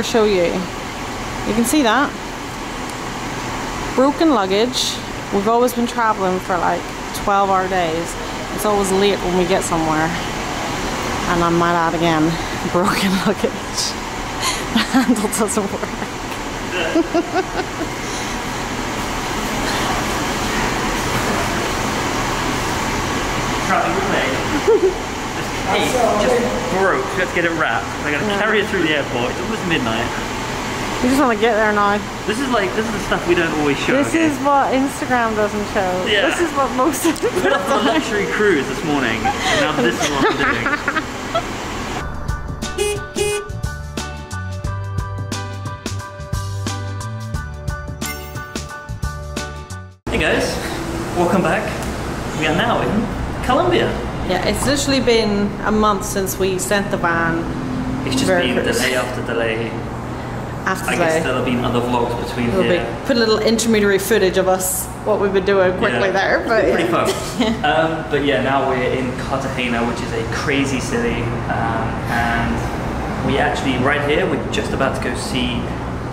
show you. You can see that. Broken luggage. We've always been traveling for like 12 hour days. It's always late when we get somewhere. And I might add again, broken luggage. The handle doesn't work. traveling with me. This cake just broke. We to get it wrapped. I got to Yeah. carry it through the airport. It's almost midnight. We just want to get there now. This is like this is the stuff we don't always show. This okay? is what Instagram doesn't show. Yeah. This is what most of we went off on a luxury cruise this morning. And now this is what I'm doing. Hey guys, welcome back. We are now in Colombia. Yeah, it's literally been a month since we sent the van It's just been delay after delay. after I the guess there'll have been other vlogs between We'll here. be, put a little intermediary footage of us, what we've been doing quickly Yeah. there. But pretty yeah. fun. um, but yeah, now we're in Cartagena, which is a crazy city, um, and we actually right here we're just about to go see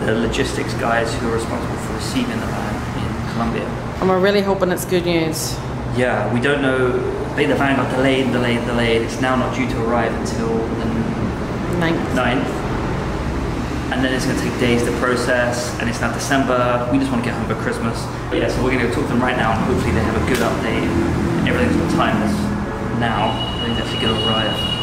the logistics guys who are responsible for receiving the van in Colombia. And we're really hoping it's good news. Yeah, we don't know. The van got delayed, delayed, delayed. It's now not due to arrive until the Ninth. 9th. And then it's going to take days to process, and it's now December. We just want to get home for Christmas. But yeah, so we're going to go talk to them right now, and hopefully they have a good update. Everything's got timeless now. I think it's actually going to arrive.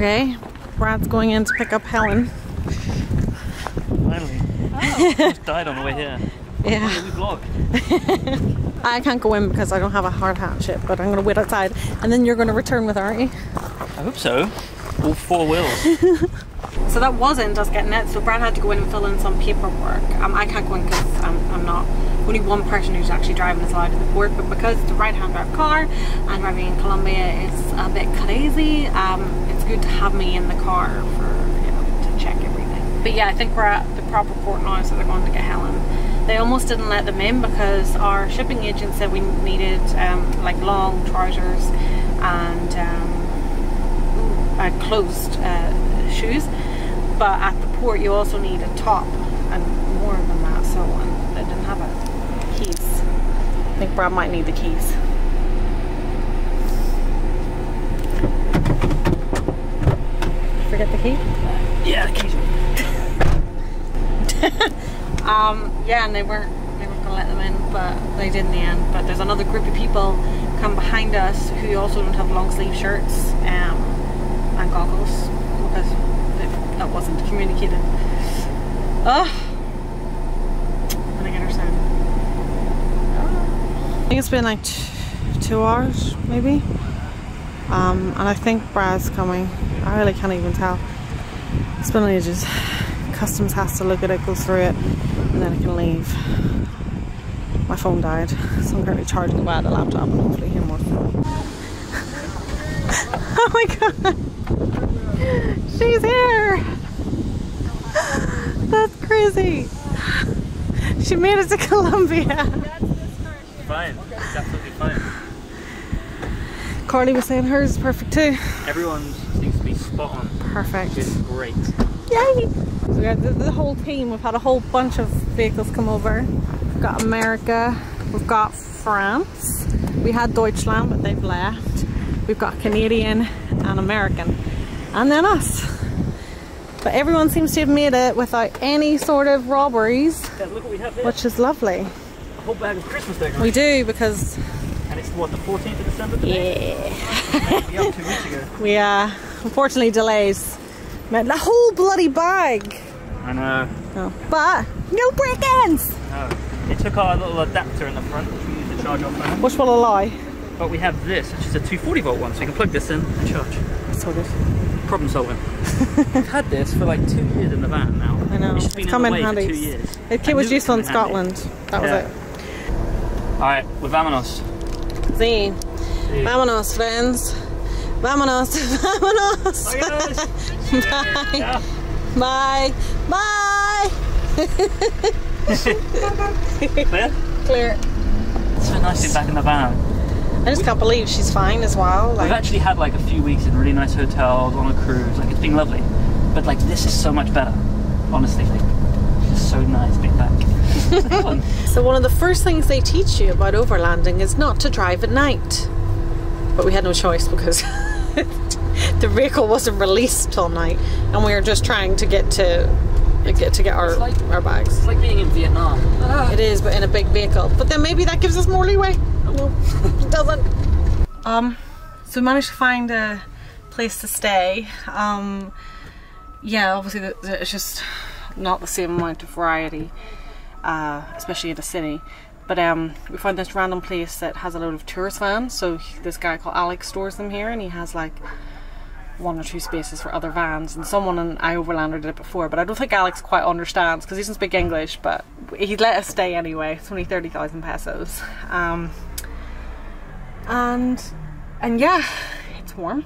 Okay, Brad's going in to pick up Helen. Finally. Oh, almost died on the way here. Yeah. We vlog. I can't go in because I don't have a hard hat shit, but I'm gonna wait outside. And then you're gonna return with her, aren't you? I hope so. All four wheels. So that wasn't us getting it. So Brad had to go in and fill in some paperwork. Um, I can't go in because I'm, I'm not. Only one person who's actually driving is allowed to the port, but because it's a right-hand drive car and driving in Colombia is a bit crazy, um, it's good to have me in the car for you know to check everything. But yeah, I think we're at the proper port now, so they're going to get Helen. They almost didn't let them in because our shipping agent said we needed um, like long trousers and um, uh, closed uh, shoes. But at the port, you also need a top and more than that. So um, they didn't have a keys. I think Brad might need the keys. Forget the key. yeah, the keys. Um, yeah, and they weren't they weren't gonna let them in, but they did in the end. But there's another group of people come behind us who also don't have long sleeve shirts um, and goggles because they- that wasn't communicated. Ugh. I get her sound? I think it's been like t- two hours, maybe. Um, and I think Brad's coming. I really can't even tell. It's been ages. Customs has to look at it, go through it, and then it can leave. My phone died, so I'm currently charging it via the laptop and hopefully hear more phone. oh my god! She's here! That's crazy! She made it to Colombia! Fine. It's absolutely fine. Carly was saying hers is perfect too. Everyone seems to be spot on. Perfect. Which is great. Yay! So we got the, the whole team. We've had a whole bunch of vehicles come over. We've got America. We've got France. We had Deutschland, but they've left. We've got Canadian and American. And then us. But everyone seems to have made it without any sort of robberies, Yeah, look what we have here. which is lovely. A whole bag of Christmas decorations. We do because what, the 14th of December today? yeah, two weeks ago. we uh unfortunately delays meant the whole bloody bag. I know. Oh. But no break-ins. No. It took our little adapter in the front, which we use to charge our phone. Which will lie. But we have this, which is a 240 volt one, so we can plug this in and charge. So good. Problem solving. We've had this for like two years in the van now. I know. It's It's been come in in the way handy. for two years. It was useful in come handy. Scotland. That was Yeah. Alright, we're vamonos. It. See. Vámonos, friends. Vámonos. Vámonos. Bye. Yeah. Bye. Bye. Clear? Clear. It's so nice to be back in the van. I just can't believe she's fine as well. We've actually had like a few weeks in really nice hotels on a cruise. Like it's been lovely. But like this is so much better. Honestly, like, it's so nice being back. Fun. so one of the first things they teach you about overlanding is not to drive at night. But we had no choice because the vehicle wasn't released till night, and we were just trying to get to get to get our like- our bags. it's like being in Vietnam. It is, but in a big vehicle. But then maybe that gives us more leeway. No, it doesn't. Um, so we managed to find a place to stay. Um, yeah, obviously the, the, it's just not the same amount of variety, uh, especially in the city. But um, we found this random place that has a load of tourist vans. So this guy called Alex stores them here, and he has like one or two spaces for other vans. And someone and I overlanded it before, but I don't think Alex quite understands because he doesn't speak English. But he let us stay anyway. It's only thirty thousand pesos. Um, and and yeah, it's warm.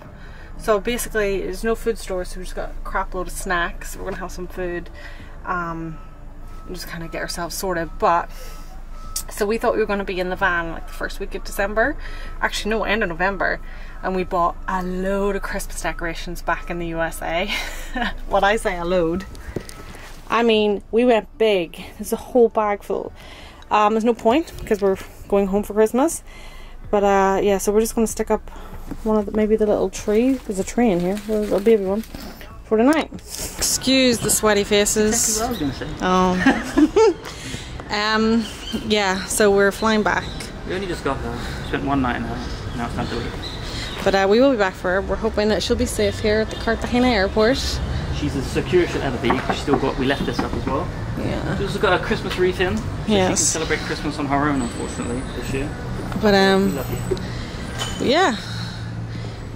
So basically, there's no food store, so we just got a crap load of snacks. We're gonna have some food, um, and just kind of get ourselves sorted. But so we thought we were going to be in the van like the first week of December. Actually, no, end of November. And we bought a load of Christmas decorations back in the USA. what I say, a load. I mean, we went big. There's a whole bag full. Um, there's no point because we're going home for Christmas. But uh, yeah, so we're just going to stick up one of the, maybe the little tree. There's a tree in here, a a baby one, for the night. Excuse the sweaty faces. That's what I was gonna say. Oh. um, yeah, so we're flying back. We only just got there. Spent one night in there. Now it's time to leave. But uh, we will be back for her. We're hoping that she'll be safe here at the Cartagena airport. She's as secure as she'll ever be. She's still got. We left this up as well. Yeah. She's also got a Christmas wreath in. So She can celebrate Christmas on her own, unfortunately, this year. But We um, love you. yeah.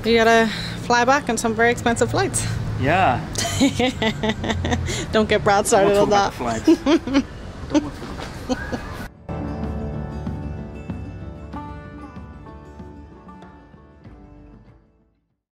You gotta fly back on some very expensive flights. Yeah. Don't get Brad started on that.